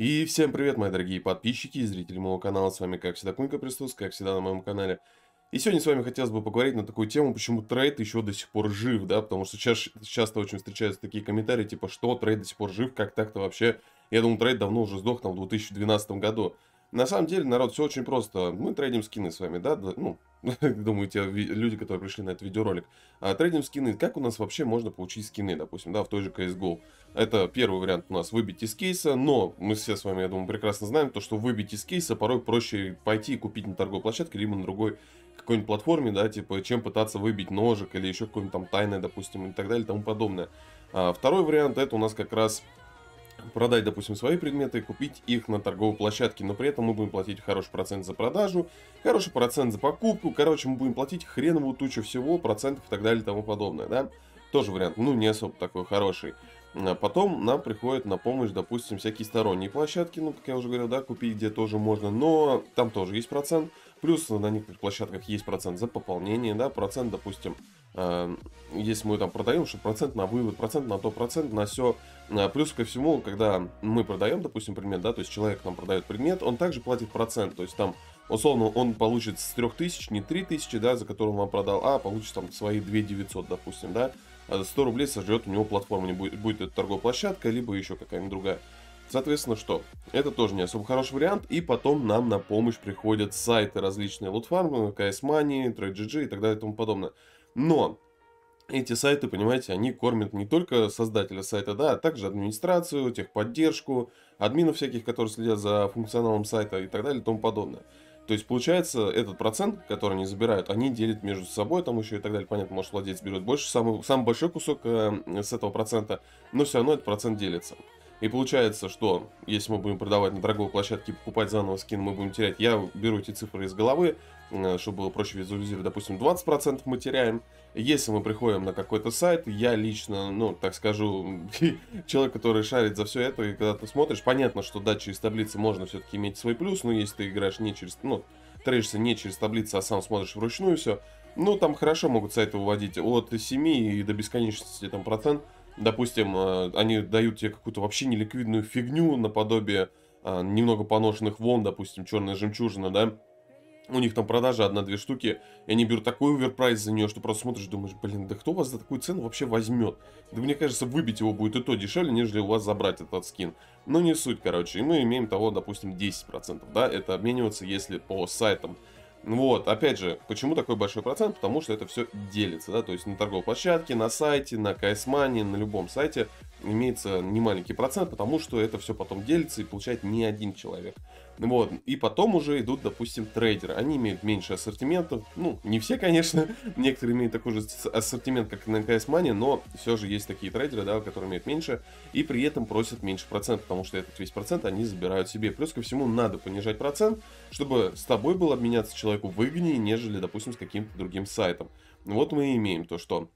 И всем привет, мои дорогие подписчики и зрители моего канала. С вами, как всегда, Кунька Престус, как всегда на моем канале. И сегодня с вами хотелось бы поговорить на такую тему, почему трейд еще до сих пор жив, да, потому что сейчас, часто очень встречаются такие комментарии, типа, что трейд до сих пор жив, как так-то вообще. Я думаю, трейд давно уже сдох, там, в 2012 году. На самом деле, народ, все очень просто. Мы трейдим скины с вами, да, ну, думаю, те люди, которые пришли на этот видеоролик. А, трейдим скины. Как у нас вообще можно получить скины, допустим, да, в той же CSGO? Это первый вариант у нас выбить из кейса, но мы все с вами, я думаю, прекрасно знаем, то, что выбить из кейса порой проще пойти и купить на торговой площадке, либо на другой какой-нибудь платформе, да, типа, чем пытаться выбить ножик или еще какой-нибудь там тайное, допустим, и так далее и тому подобное. А второй вариант это у нас как раз продать, допустим, свои предметы и купить их на торговой площадке, но при этом мы будем платить хороший процент за продажу, хороший процент за покупку, короче, мы будем платить хреновую тучу всего, процентов и так далее и тому подобное, да. Тоже вариант, ну, не особо такой хороший. А потом нам приходит на помощь, допустим, всякие сторонние площадки, ну, как я уже говорил, да, купить где тоже можно, но там тоже есть процент. Плюс на некоторых площадках есть процент за пополнение, да, процент, допустим, если мы там продаем, что процент на вывод, процент на то, процент на все. А плюс ко всему, когда мы продаем, допустим, предмет, да, то есть человек нам продает предмет, он также платит процент, то есть там условно он получит с 3000 не 3000, да, за который он вам продал, а получит там свои 2900, допустим, да, 100 а рублей сожрет у него платформа, не будет, будет это торговая площадка, либо еще какая-нибудь другая. Соответственно, что? Это тоже не особо хороший вариант. И потом нам на помощь приходят сайты различные лутфармы, CS Money, TradeGG и так далее и тому подобное. Но эти сайты, понимаете, они кормят не только создателя сайта, да, а также администрацию, техподдержку, админов всяких, которые следят за функционалом сайта и так далее и тому подобное. То есть, получается, этот процент, который они забирают, они делят между собой, там еще и так далее. Понятно, может, владелец берет больше, самый, самый большой кусок э, с этого процента, но все равно этот процент делится. И получается, что если мы будем продавать на торговой площадке и покупать заново скин, мы будем терять. Я беру эти цифры из головы, чтобы было проще визуализировать. Допустим, 20% мы теряем. Если мы приходим на какой-то сайт, я лично, ну, так скажу, человек, который шарит за все это, и когда ты смотришь, понятно, что да, через таблицы можно все-таки иметь свой плюс, но если ты играешь не через, ну, трейдишься не через таблицы, а сам смотришь вручную все, ну, там хорошо могут сайты выводить от 7 и до бесконечности там процент, допустим, э, они дают тебе какую-то вообще неликвидную фигню наподобие а, немного поношенных вон, допустим, черная жемчужина, да, у них там продажа одна-две штуки, и они берут такой оверпрайс за нее, что просто смотришь, думаешь, блин, да кто вас за такую цену вообще возьмет? Да мне кажется, выбить его будет и то дешевле, нежели у вас забрать этот скин. Но не суть, короче. И мы имеем того, допустим, 10%, да, это обмениваться, если по сайтам вот, опять же, почему такой большой процент? Потому что это все делится, да, то есть на торговой площадке, на сайте, на CS Money, на любом сайте имеется немаленький процент, потому что это все потом делится и получает не один человек. Вот, и потом уже идут, допустим, трейдеры. Они имеют меньше ассортиментов, ну, не все, конечно, некоторые имеют такой же ассортимент, как на CS Money, но все же есть такие трейдеры, да, которые имеют меньше, и при этом просят меньше процент, потому что этот весь процент они забирают себе. Плюс ко всему надо понижать процент, чтобы с тобой был обменяться человеку выгоднее, нежели, допустим, с каким-то другим сайтом. Вот мы и имеем то, что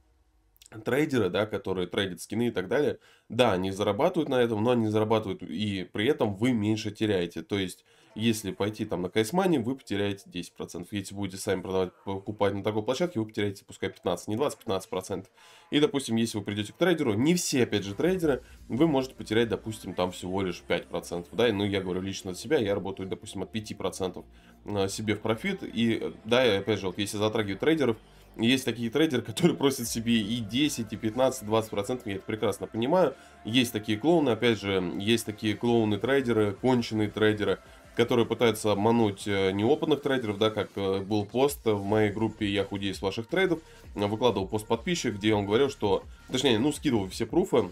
трейдеры, да, которые трейдят скины и так далее, да, они зарабатывают на этом, но они зарабатывают и при этом вы меньше теряете. То есть, если пойти там на кайсмане, вы потеряете 10%. Если будете сами продавать, покупать на такой площадке, вы потеряете пускай 15, не 20, 15%. И, допустим, если вы придете к трейдеру, не все, опять же, трейдеры, вы можете потерять, допустим, там всего лишь 5%. Да, ну, я говорю лично от себя, я работаю, допустим, от 5% себе в профит. И, да, и, опять же, вот если затрагивать трейдеров, есть такие трейдеры, которые просят себе и 10, и 15, 20 процентов, я это прекрасно понимаю. Есть такие клоуны, опять же, есть такие клоуны-трейдеры, конченые трейдеры, которые пытаются обмануть э, неопытных трейдеров, да, как э, был пост в моей группе «Я худею с ваших трейдов», выкладывал пост подписчик, где он говорил, что, точнее, ну, скидывал все пруфы,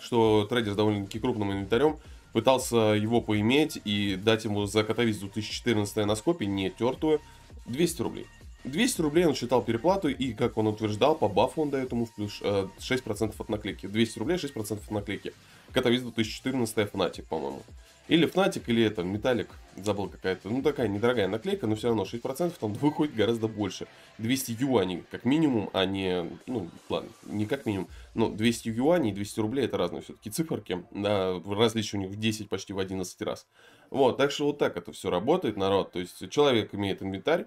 что трейдер с довольно-таки крупным инвентарем пытался его поиметь и дать ему за котовиз 2014 на скопе, не тертую, 200 рублей. 200 рублей он считал переплату, и, как он утверждал, по бафу он дает ему в плюс э, 6% от наклейки. 200 рублей, 6% от наклейки. Катавиз 2014 Fnatic, по-моему. Или Fnatic, или это, Металлик, забыл какая-то. Ну, такая недорогая наклейка, но все равно 6% там выходит гораздо больше. 200 юаней, как минимум, а не, ну, ладно, не как минимум, но 200 юаней и 200 рублей это разные все-таки циферки. Да, различие у них в 10, почти в 11 раз. Вот, так что вот так это все работает, народ. То есть человек имеет инвентарь,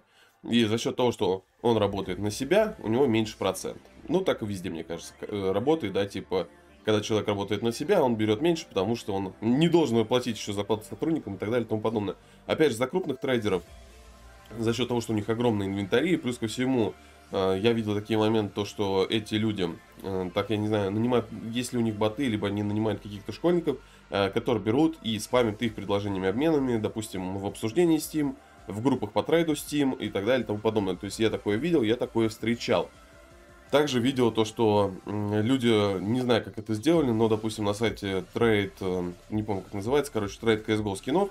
и за счет того, что он работает на себя, у него меньше процент. Ну, так и везде, мне кажется, э, работает, да, типа, когда человек работает на себя, он берет меньше, потому что он не должен платить еще зарплату сотрудникам и так далее и тому подобное. Опять же, за крупных трейдеров, за счет того, что у них огромные инвентари, плюс ко всему, э, я видел такие моменты, то, что эти люди, э, так я не знаю, нанимают, если у них боты, либо они нанимают каких-то школьников, которые берут и спамят их предложениями, обменами, допустим, в обсуждении Steam, в группах по трейду Steam и так далее и тому подобное. То есть я такое видел, я такое встречал. Также видел то, что люди, не знаю, как это сделали, но, допустим, на сайте Trade, э, не помню, как называется, короче, Trade CSGO скинов,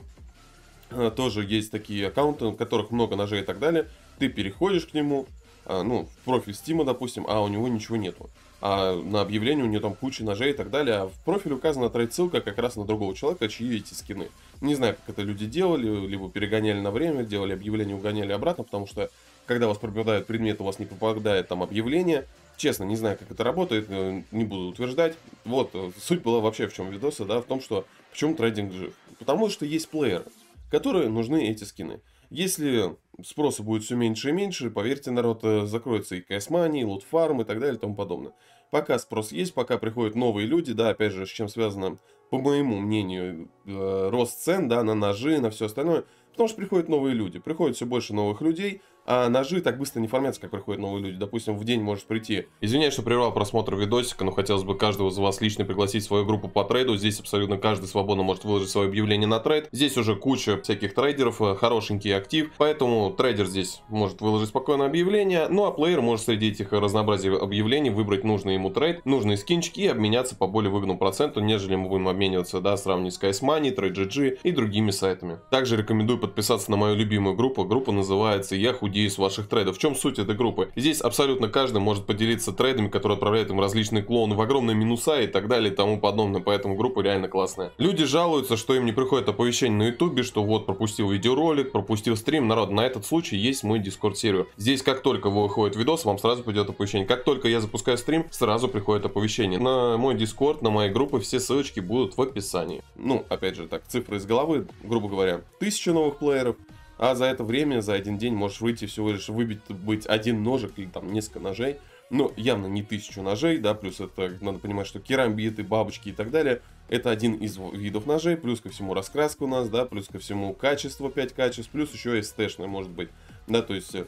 э, тоже есть такие аккаунты, в которых много ножей и так далее. Ты переходишь к нему, ну, в профиль Steam, допустим, а у него ничего нету. А на объявлении у него там куча ножей и так далее, а в профиле указана трейд-ссылка как раз на другого человека, чьи эти скины. Не знаю, как это люди делали, либо перегоняли на время, делали объявление, угоняли обратно, потому что когда вас пропадает предмет, у вас не попадает там объявление. Честно, не знаю, как это работает, э, не буду утверждать. Вот, э, суть была вообще в чем видоса, да, в том, что почему трейдинг жив. Потому что есть плееры, которые нужны эти скины. Если спроса будет все меньше и меньше, поверьте, народ, э, закроется и Money, и Farm и так далее и тому подобное. Пока спрос есть, пока приходят новые люди, да, опять же, с чем связано, по моему мнению, рост цен, да, на ножи, на все остальное, потому что приходят новые люди, приходит все больше новых людей, а ножи так быстро не фармятся, как приходят новые люди. Допустим, в день может прийти. Извиняюсь, что прервал просмотр видосика, но хотелось бы каждого из вас лично пригласить в свою группу по трейду. Здесь абсолютно каждый свободно может выложить свое объявление на трейд. Здесь уже куча всяких трейдеров, э, хорошенький актив, поэтому трейдер здесь может выложить спокойно объявление, ну а плеер может среди этих разнообразия объявлений выбрать нужный ему трейд, нужные скинчики и обменяться по более выгодному проценту, нежели мы будем обмениваться, да, сравнить с CS Money, TradeGG и другими сайтами. Также рекомендую подписаться на мою любимую группу. Группа называется «Я худею худею с ваших трейдов. В чем суть этой группы? Здесь абсолютно каждый может поделиться трейдами, которые отправляют им различные клоуны в огромные минуса и так далее и тому подобное. Поэтому группа реально классная. Люди жалуются, что им не приходит оповещение на ютубе, что вот пропустил видеоролик, пропустил стрим. Народ, на этот случай есть мой дискорд сервер. Здесь как только выходит видос, вам сразу придет оповещение. Как только я запускаю стрим, сразу приходит оповещение. На мой дискорд, на мои группы все ссылочки будут в описании. Ну, опять же, так, цифры из головы, грубо говоря, тысяча новых плееров, а за это время, за один день можешь выйти всего лишь выбить быть один ножик или там несколько ножей. Но явно не тысячу ножей, да, плюс это надо понимать, что керамбиты, бабочки и так далее, это один из видов ножей, плюс ко всему раскраска у нас, да, плюс ко всему качество, 5 качеств, плюс еще СТ-шное может быть, да, то есть э,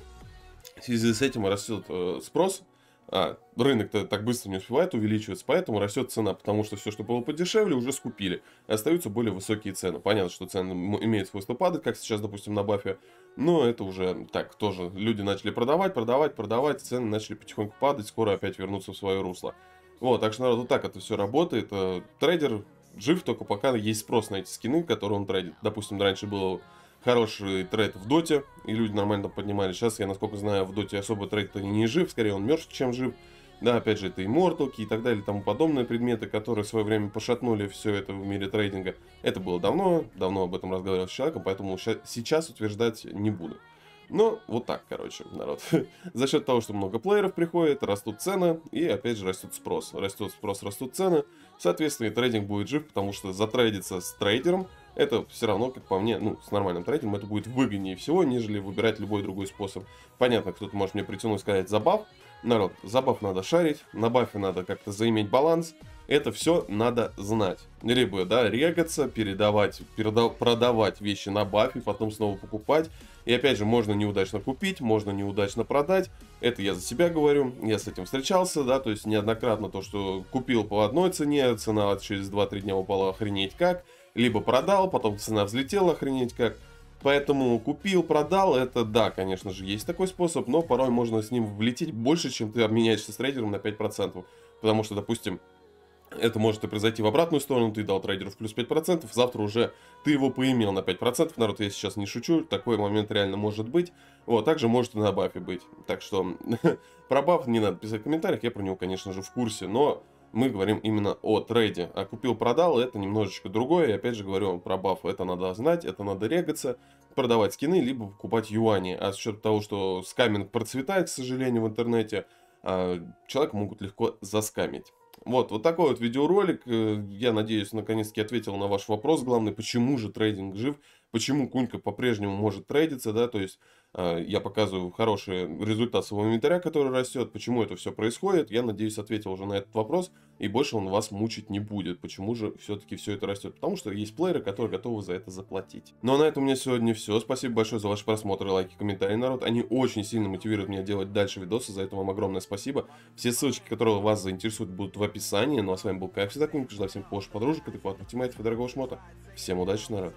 в связи с этим растет э, спрос, а, рынок-то так быстро не успевает увеличиваться, поэтому растет цена, потому что все, что было подешевле, уже скупили. Остаются более высокие цены. Понятно, что цены имеют свойство падать, как сейчас, допустим, на Buff е, но это уже так тоже. Люди начали продавать, продавать, продавать, цены начали потихоньку падать, скоро опять вернутся в свое русло. Вот, так что, народ, вот так это все работает. Э, трейдер жив только пока есть спрос на эти скины, которые он трейдит. Допустим, раньше было хороший трейд в доте, и люди нормально поднимали. Сейчас, я насколько знаю, в доте особо трейд-то не жив, скорее он мертв, чем жив. Да, опять же, это имморталки и так далее, тому подобные предметы, которые в свое время пошатнули все это в мире трейдинга. Это было давно, давно об этом разговаривал с человеком, поэтому сейчас утверждать не буду. Но вот так, короче, народ. За счет того, что много плееров приходит, растут цены, и опять же растет спрос. Растет спрос, растут цены. Соответственно, и трейдинг будет жив, потому что затрейдиться с трейдером это все равно, как по мне, ну, с нормальным трейдингом это будет выгоднее всего, нежели выбирать любой другой способ. Понятно, кто-то может мне притянуть сказать забав. Народ, забав надо шарить, на бафе надо как-то заиметь баланс. Это все надо знать. Либо, да, регаться, передавать, переда продавать вещи на бафе, потом снова покупать. И опять же, можно неудачно купить, можно неудачно продать. Это я за себя говорю, я с этим встречался, да, то есть неоднократно то, что купил по одной цене, цена через 2-3 дня упала охренеть как либо продал, потом цена взлетела, охренеть как. Поэтому купил, продал, это да, конечно же, есть такой способ, но порой можно с ним влететь больше, чем ты обменяешься с трейдером на 5%. Потому что, допустим, это может и произойти в обратную сторону, ты дал трейдеру в плюс 5%, завтра уже ты его поимел на 5%, народ, я сейчас не шучу, такой момент реально может быть. Вот, также может и на бафе быть. Так что, про баф не надо писать в комментариях, я про него, конечно же, в курсе, но мы говорим именно о трейде. А купил-продал это немножечко другое. И опять же говорю про баф. Это надо знать, это надо регаться, продавать скины, либо покупать юани. А с учетом того, что скаминг процветает, к сожалению, в интернете, а, человека могут легко заскамить. Вот, вот такой вот видеоролик. Э, я надеюсь, наконец-таки ответил на ваш вопрос главный, почему же трейдинг жив, почему Кунька по-прежнему может трейдиться, да, то есть я показываю хороший результат своего инвентаря, который растет, почему это все происходит, я надеюсь ответил уже на этот вопрос, и больше он вас мучить не будет, почему же все-таки все это растет, потому что есть плееры, которые готовы за это заплатить. Ну а на этом у меня сегодня все, спасибо большое за ваши просмотры, лайки, комментарии, народ, они очень сильно мотивируют меня делать дальше видосы, за это вам огромное спасибо, все ссылочки, которые вас заинтересуют, будут в описании, ну а с вами был, как всегда, Кунька, желаю всем хороших подружек, адекватных тиммейтов и дорогого шмота, всем удачи, народ.